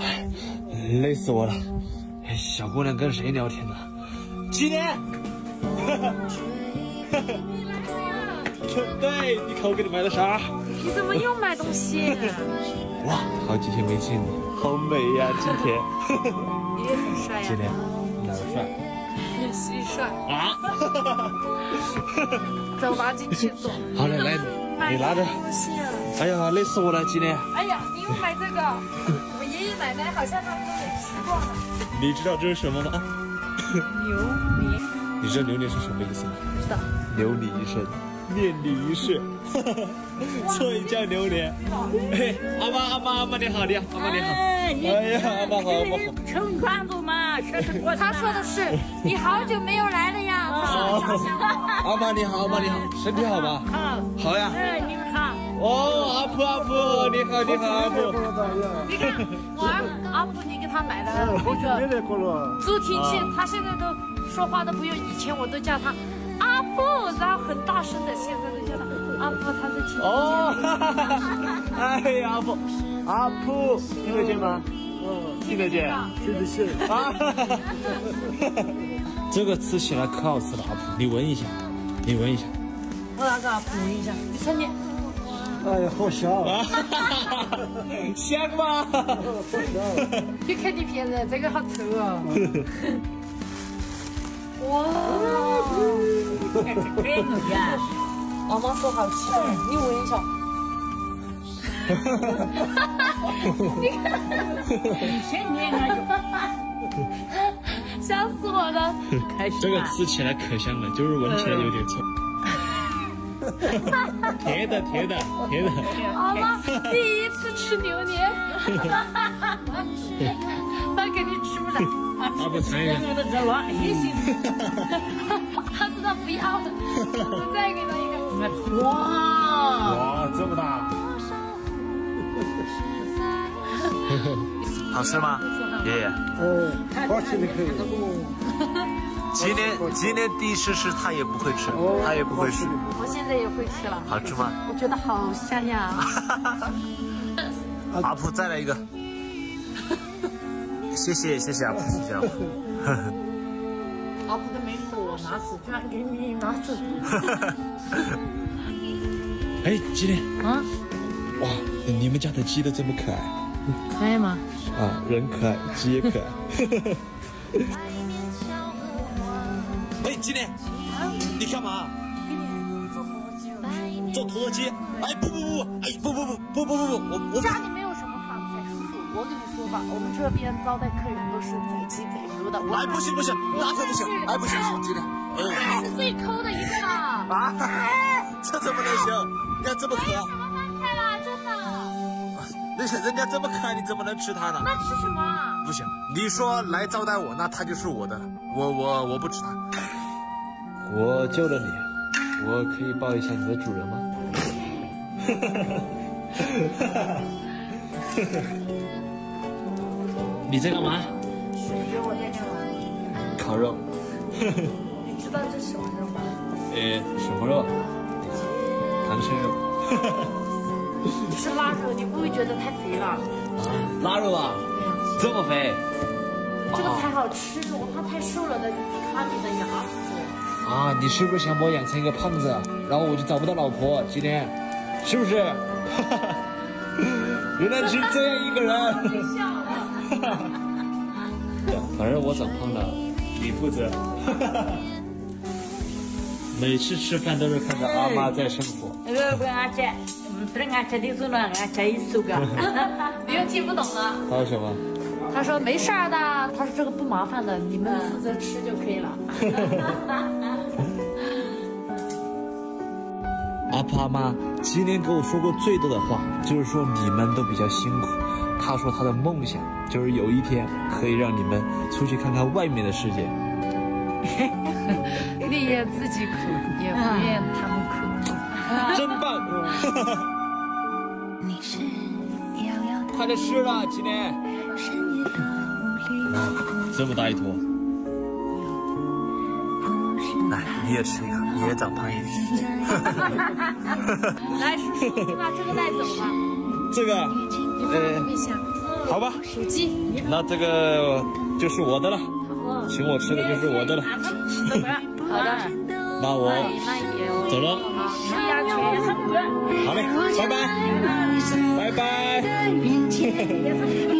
哎，累死我了！哎，小姑娘跟谁聊天呢？几年？哈哈，对，你看我给你买的啥？你怎么又买东西？哇，好几天没见你，好美呀，今天。你也很帅呀。今天哪个帅？你蟋蟀。啊！走吧，进去坐。好嘞，来，你拿着。哎呀，累死我了，今天。哎呀，你又买这个？我爷爷奶奶好像他们都没吃过呢。你知道这是什么吗？榴莲。你知道榴莲是什么意思吗？不知道。留你一生，念你一世，所以叫榴莲。哎，阿妈阿妈阿妈你好，你好，阿妈你好。哎呀，阿妈好，阿妈好。成团不嘛？他说的是 你好久没有来了呀。阿妈你好，阿妈你好，身体好吗？好。好呀。哦，阿婆阿婆，你好你好阿婆。你看，我阿婆你给他买了那个助听器，他现在都说话都不用，以前我都叫他阿婆，然后很大声的，现在都叫他阿婆，他是听哦，哎呀，阿婆，阿婆，听得见吗？嗯，听得见，听得见。啊，这个吃起来可好吃了，阿婆，你闻一下，你闻一下。我那个闻一下，你说你。哎呀，好香啊！香吗？好香！你肯定骗人，这个好臭哦。哇！给你呀，妈妈说好吃，你闻一下。你看，先捏下去。笑死我了！这个吃起来可香了，就是闻起来有点臭。甜的，甜的，甜的。阿妈第一次吃榴莲，他肯定吃不了。阿婆尝一下。他知道不要了，我再给他一个。哇哇，这么大！好吃吗，爷爷？嗯，好吃的可以。今年今年第一次吃，他也不会吃，他也不会吃。我现在也会吃了。好吃吗？我觉得好香呀。阿普再来一个。谢谢谢谢阿普谢谢阿普。阿普都没我，拿纸居然给你拿走。哎，吉林？啊？哇，你们家的鸡都这么可爱。可爱吗？啊，人可爱，鸡也可爱。今天，你干嘛？做拖拉机。哎不不不，哎不不不不不不不，我我家里没有什么饭菜，叔叔，我跟你说吧，我们这边招待客人都是宰鸡宰牛的。哎不行不行，那可不行，哎不行不行，今天，他是最抠的一个了。啊，这怎么能行？人家这么可爱。什么饭菜啦？真的。人家人家这么可爱，你怎么能吃它呢？那吃什么？不行，你说来招待我，那它就是我的，我我我不吃它。我救了你，我可以抱一下你的主人吗？你在干嘛？你觉得我在干嘛？烤肉。你知道这是什么肉吗？呃，什么肉？唐僧肉。是腊肉，你不会觉得太肥了？啊，腊肉啊？这么肥？这个才好吃，我怕太瘦了的卡你的牙齿。啊，你是不是想把我养成一个胖子，然后我就找不到老婆？今天，是不是？原来是这样一个人。反正我长胖了，你负责。每次吃饭都是看着阿妈在生活。那个不俺吃，不是俺吃的时候俺吃一手个。你又听不懂了。他说什么？他说没事儿的，他说这个不麻烦的，你们负责吃就可以了。阿婆阿妈今天给我说过最多的话，就是说你们都比较辛苦。他说他的梦想就是有一天可以让你们出去看看外面的世界。宁愿自己苦，也不愿他们苦，真棒！快点吃了，今天。这么大一坨，来你也吃一个，你也长胖一点。来叔叔，你把这个带走吧。这个，呃。好吧，手机。那这个就是我的了，请我吃的就是我的了。好的，那我。走了。好嘞，拜拜，拜拜。